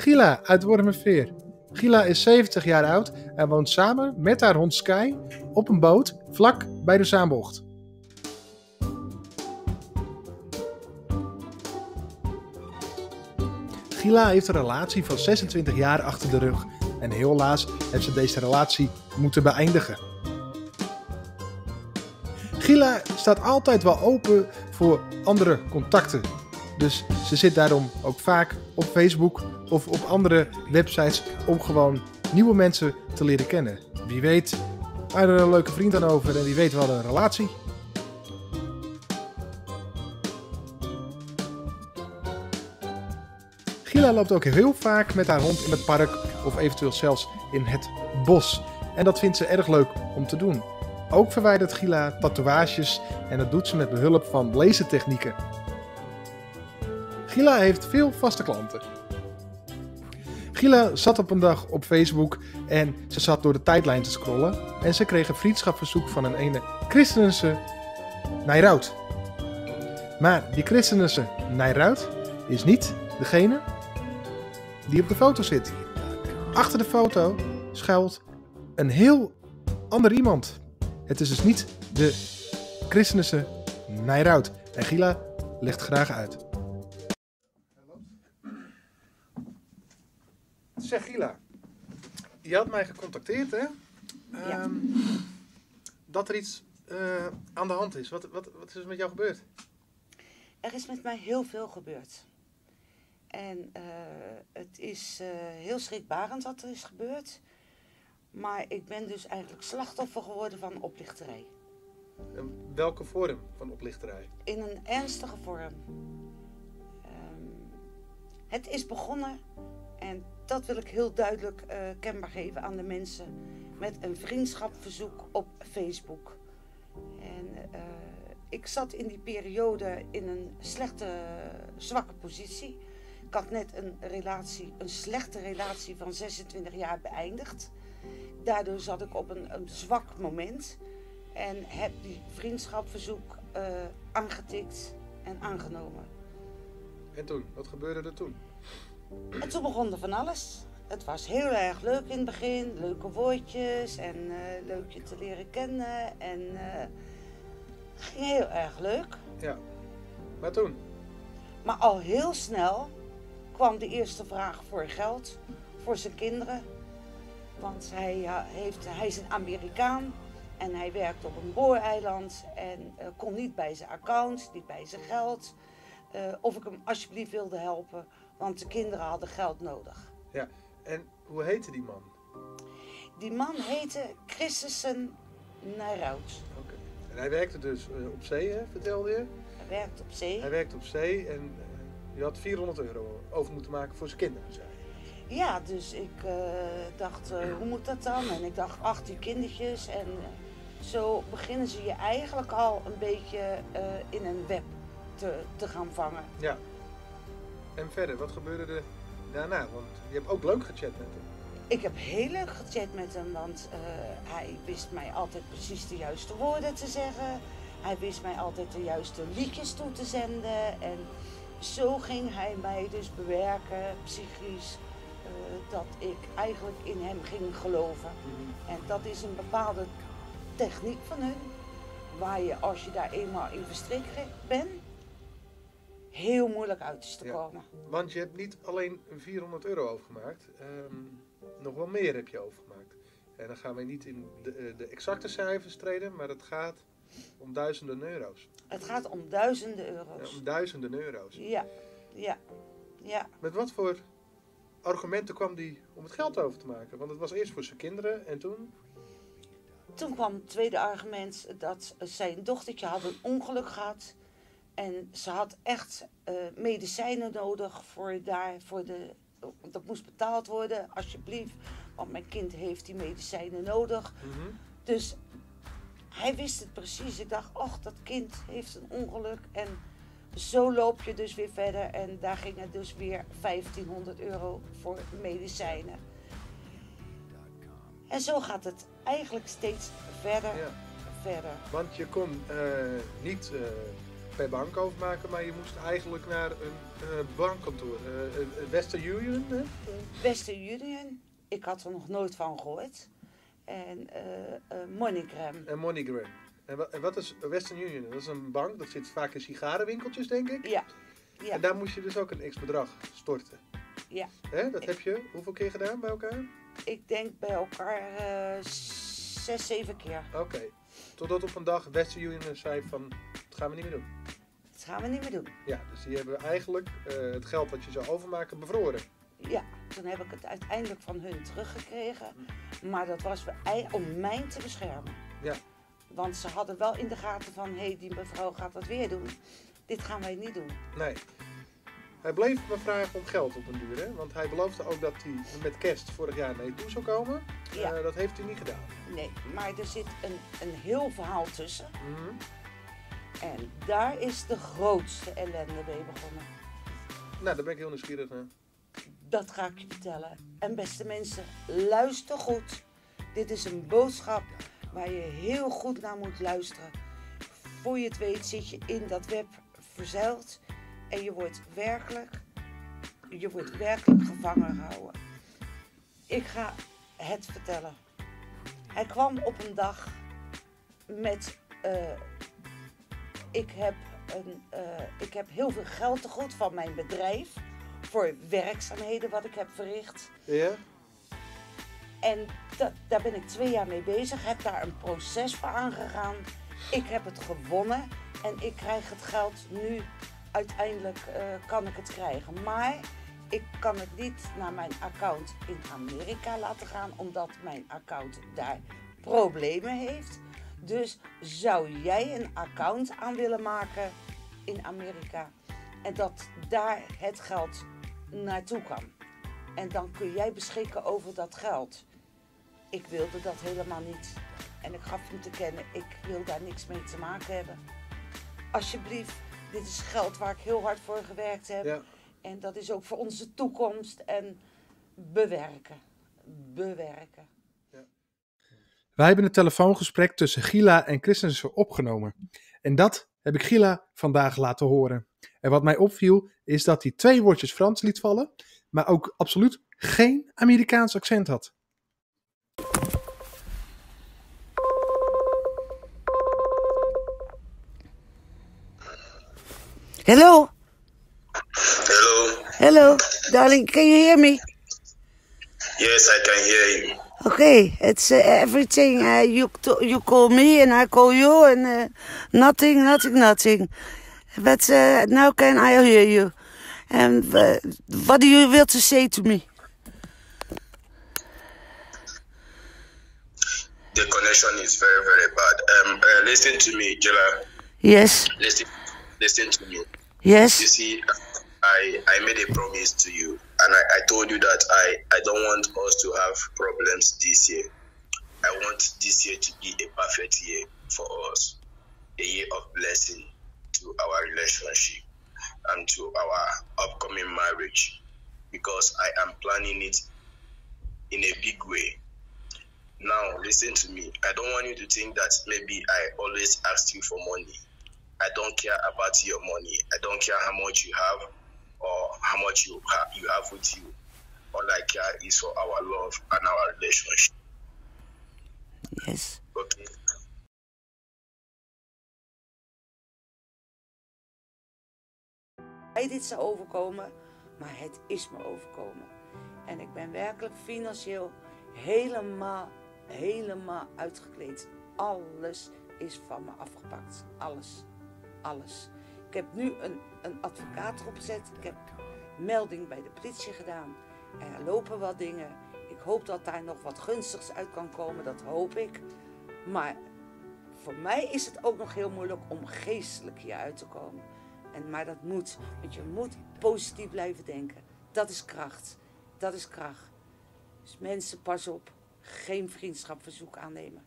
Gila uit Wormerveer. Gila is 70 jaar oud en woont samen met haar hond Sky op een boot vlak bij de Zaanbocht. Gila heeft een relatie van 26 jaar achter de rug en helaas heeft ze deze relatie moeten beëindigen. Gila staat altijd wel open voor andere contacten. Dus ze zit daarom ook vaak op Facebook of op andere websites om gewoon nieuwe mensen te leren kennen. Wie weet, wij er een leuke vriend aan over en wie weet wel een relatie. Gila loopt ook heel vaak met haar hond in het park of eventueel zelfs in het bos. En dat vindt ze erg leuk om te doen. Ook verwijdert Gila tatoeages en dat doet ze met behulp van lasertechnieken. Gila heeft veel vaste klanten. Gila zat op een dag op Facebook en ze zat door de tijdlijn te scrollen en ze kreeg een vriendschapverzoek van een ene Christense Nijrout. Maar die Christense Nijrout is niet degene die op de foto zit. Achter de foto schuilt een heel ander iemand. Het is dus niet de Christense Nijrout. En Gila legt graag uit. Zeg Gila, je had mij gecontacteerd hè? Ja. Ehm, dat er iets eh, aan de hand is. Wat, wat, wat is er met jou gebeurd? Er is met mij heel veel gebeurd. En eh, het is eh, heel schrikbarend wat er is gebeurd. Maar ik ben dus eigenlijk slachtoffer geworden van oplichterij. En welke vorm van oplichterij? In een ernstige vorm. Ehm, het is begonnen, en dat wil ik heel duidelijk eh, kenbaar geven aan de mensen, met een vriendschapverzoek op Facebook. En eh, ik zat in die periode in een slechte, zwakke positie. Ik had net een relatie, een slechte relatie van 26 jaar beëindigd. Daardoor zat ik op een, zwak moment. En heb die vriendschapverzoek eh, aangetikt en aangenomen. En toen? Wat gebeurde er toen? En toen begon er van alles. Het was heel erg leuk in het begin. Leuke woordjes en eh, leuk je te leren kennen. En eh, het ging heel erg leuk. Ja. Maar toen? Maar al heel snel kwam de eerste vraag voor geld voor zijn kinderen. Want hij, heeft, hij is een Amerikaan en hij werkt op een booreiland en eh, kon niet bij zijn account, niet bij zijn geld. Of ik hem alsjeblieft wilde helpen, want de kinderen hadden geld nodig. Ja. En hoe heette die man? Die man heette Christensen Nijrout. Oké. En hij werkte dus eh, op zee, hè, vertelde je? Hij werkt op zee. Hij werkte op zee en eh, je had 400 euro over moeten maken voor zijn kinderen, zei hij. Ja, dus ik eh, dacht, hoe moet dat dan? En ik dacht, ach, die kindertjes. En zo beginnen ze je eigenlijk al een beetje in een web te, te gaan vangen. Ja. En verder, wat gebeurde er daarna? Want je hebt ook leuk gechat met hem. Ik heb heel leuk gechat met hem, want eh, hij wist mij altijd precies de juiste woorden te zeggen. Hij wist mij altijd de juiste liedjes toe te zenden. En zo ging hij mij dus bewerken, psychisch, eh, dat ik eigenlijk in hem ging geloven. En dat is een bepaalde techniek van hun, waar je als je daar eenmaal in verstrikt bent, heel moeilijk uit is te Ja. komen. Want je hebt niet alleen 400 euro overgemaakt, ehm, nog wel meer heb je overgemaakt. En dan gaan we niet in de, eh, de exacte cijfers treden, maar het gaat om duizenden euro's. Het gaat om duizenden Ja, euro's. om duizenden euro's. Ja, ja, ja. Met wat voor argumenten kwam die om het geld over te maken? Want het was eerst voor zijn kinderen en toen... Toen kwam het tweede argument dat zijn dochtertje had een ongeluk gehad. En ze had echt eh, medicijnen nodig voor daar, voor de, dat moest betaald worden, alsjeblieft. Want mijn kind heeft die medicijnen nodig. Mhm. Dus hij wist het precies. Ik dacht, ach, dat kind heeft een ongeluk. En zo loop je dus weer verder. En daar ging het dus weer 1500 euro voor medicijnen. En zo gaat het eigenlijk steeds verder, Ja. verder. Want je kon eh, niet eh, per bank overmaken, maar je moest eigenlijk naar een eh, bankkantoor. eh, Western Union, hè? Western Union, ik had er nog nooit van gehoord. En MoneyGram. En MoneyGram. En, wa- en wat is Western Union? Dat is een bank, dat zit vaak in sigarenwinkeltjes, denk ik. Ja, ja, En daar moest je dus ook een x-bedrag storten. ja. Hè? Dat heb je hoeveel keer gedaan bij elkaar? Ik denk bij elkaar eh, zes, zeven keer. Oké. Totdat op een dag Western Union zei van, dat gaan we niet meer doen. Dat gaan we niet meer doen. Ja, dus die hebben eigenlijk eh, het geld wat je zou overmaken bevroren. Ja, toen heb ik het uiteindelijk van hun teruggekregen. Maar dat was om mij te beschermen. Ja. Want ze hadden wel in de gaten van, hé, hey, die mevrouw gaat dat weer doen. Dit gaan wij niet doen. Nee. Hij bleef me vragen om geld op een duur, hè? Want hij beloofde ook dat hij met kerst vorig jaar naar je toe zou komen. Ja. Eh, dat heeft hij niet gedaan. Nee, maar er zit een, een heel verhaal tussen. Mhm. En daar is de grootste ellende mee begonnen. Nou, daar ben ik heel nieuwsgierig naar. Dat ga ik je vertellen. En beste mensen, luister goed. Dit is een boodschap waar je heel goed naar moet luisteren. Voor je het weet zit je in dat web verzeild en je wordt werkelijk, je wordt werkelijk gevangen gehouden. Ik ga het vertellen. Hij kwam op een dag met, eh, ik, heb een, eh, ik heb heel veel geld te goed van mijn bedrijf voor werkzaamheden wat ik heb verricht. Ja? En dat, daar ben ik twee jaar mee bezig. Heb daar een proces voor aangegaan. Ik heb het gewonnen. En ik krijg het geld nu. Uiteindelijk eh, kan ik het krijgen. Maar ik kan het niet naar mijn account in Amerika laten gaan. Omdat mijn account daar problemen heeft. Dus zou jij een account aan willen maken in Amerika. En dat daar het geld naartoe kan. En dan kun jij beschikken over dat geld. Ik wilde dat helemaal niet. En ik gaf hem te kennen, ik wil daar niks mee te maken hebben. Alsjeblieft, dit is geld waar ik heel hard voor gewerkt heb. Ja. En dat is ook voor onze toekomst. En bewerken. Bewerken. Wij hebben een telefoongesprek tussen Gila en Christensen opgenomen. En dat heb ik Gila vandaag laten horen. En wat mij opviel is dat hij twee woordjes Frans liet vallen, maar ook absoluut geen Amerikaans accent had. Hello, Hello. hello, darling, can you hear me? Yes, I can hear you. Okay, it's uh, everything. Uh, you you call me and I call you, and uh, nothing, nothing, nothing. But uh, now can I hear you? And uh, what do you want to say to me? The connection is very, very bad. Um, uh, listen to me, Jella. Yes, Listen, listen to me. Yes. You see, I I made a promise to you, and I, I told you that I I don't want us to have problems this year. I want this year to be a perfect year for us, a year of blessing to our relationship and to our upcoming marriage, because I am planning it in a big way. Now, listen to me. I don't want you to think that maybe I always ask you for money. I don't care about your money. I don't care how much you have how much you have you have with you. All I care is for our love and our relationship. yes. Okay. mij dit zou overkomen, maar het is me overkomen. En ik ben werkelijk financieel helemaal, helemaal uitgekleed. Alles is van me afgepakt. Alles. Alles. Ik heb nu een, een advocaat erop gezet. Ik heb melding bij de politie gedaan. Er lopen wat dingen. Ik hoop dat daar nog wat gunstigs uit kan komen. Dat hoop ik. Maar voor mij is het ook nog heel moeilijk om geestelijk hier uit te komen. En, maar dat moet, want je moet positief blijven denken. Dat is kracht. Dat is kracht. Dus mensen, pas op. Geen vriendschapverzoek aannemen.